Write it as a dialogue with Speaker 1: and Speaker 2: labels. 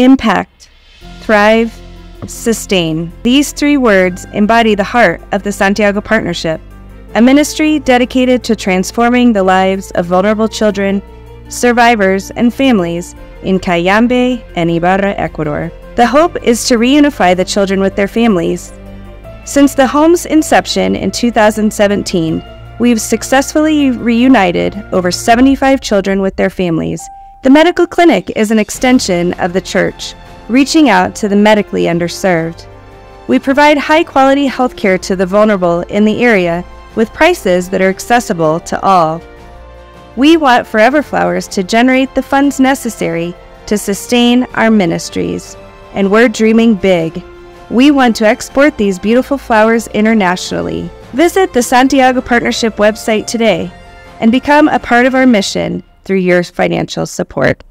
Speaker 1: Impact, thrive, sustain. These three words embody the heart of the Santiago Partnership, a ministry dedicated to transforming the lives of vulnerable children, survivors, and families in Cayambe and Ibarra, Ecuador. The hope is to reunify the children with their families. Since the home's inception in 2017, we've successfully reunited over 75 children with their families. The medical clinic is an extension of the church, reaching out to the medically underserved. We provide high quality healthcare to the vulnerable in the area with prices that are accessible to all. We want Forever Flowers to generate the funds necessary to sustain our ministries, and we're dreaming big. We want to export these beautiful flowers internationally. Visit the Santiago Partnership website today and become a part of our mission through your financial support.